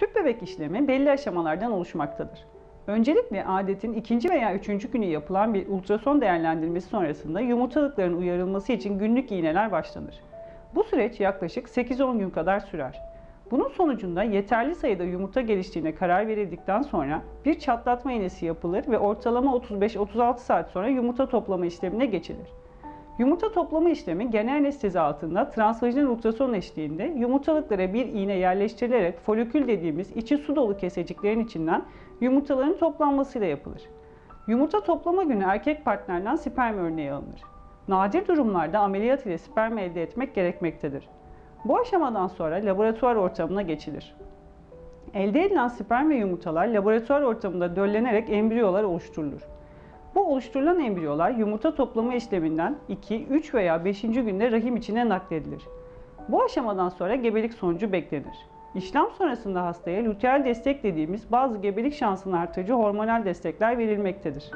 Tüp bebek işlemi belli aşamalardan oluşmaktadır. Öncelikle adetin ikinci veya üçüncü günü yapılan bir ultrason değerlendirmesi sonrasında yumurtalıkların uyarılması için günlük iğneler başlanır. Bu süreç yaklaşık 8-10 gün kadar sürer. Bunun sonucunda yeterli sayıda yumurta geliştiğine karar verildikten sonra bir çatlatma iğnesi yapılır ve ortalama 35-36 saat sonra yumurta toplama işlemine geçilir. Yumurta toplama işlemi genel anestezi altında transvajinal ultrason eşliğinde yumurtalıklara bir iğne yerleştirilerek folikül dediğimiz içi su dolu keseciklerin içinden yumurtaların toplanmasıyla yapılır. Yumurta toplama günü erkek partnerden sperm örneği alınır. Nadir durumlarda ameliyat ile sperm elde etmek gerekmektedir. Bu aşamadan sonra laboratuvar ortamına geçilir. Elde edilen sperm ve yumurtalar laboratuvar ortamında döllenerek embriyolar oluşturulur. Bu oluşturulan embriyolar yumurta toplama işleminden 2, 3 veya 5. günde rahim içine nakledilir. Bu aşamadan sonra gebelik sonucu beklenir. İşlem sonrasında hastaya luteal destek dediğimiz bazı gebelik şansını artırıcı hormonal destekler verilmektedir.